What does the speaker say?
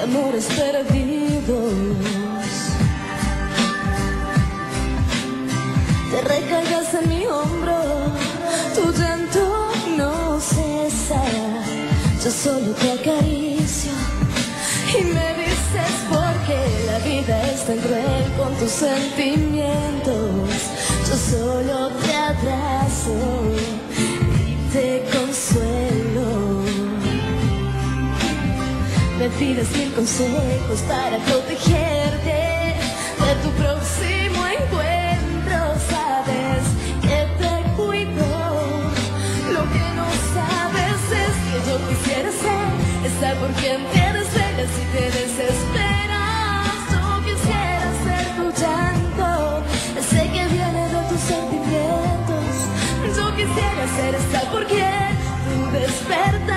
amores perdidos. Te recargas en mi hombro, tu llanto no cesa. Yo solo te acaricio y me dices porque la vida es tan cruel con tus sentimientos. Yo solo te abrazo y te consuelo. Me pides mil consejos para protegerte de tu próximo encuentro. Sabes que te cuido. Lo que no sabes es que yo quisiera ser estar por quien te desvelas y te desesperas. Yo quisiera ser tu llanto, ese que viene de tus sentimientos. Yo quisiera ser estar por quien tú despertas.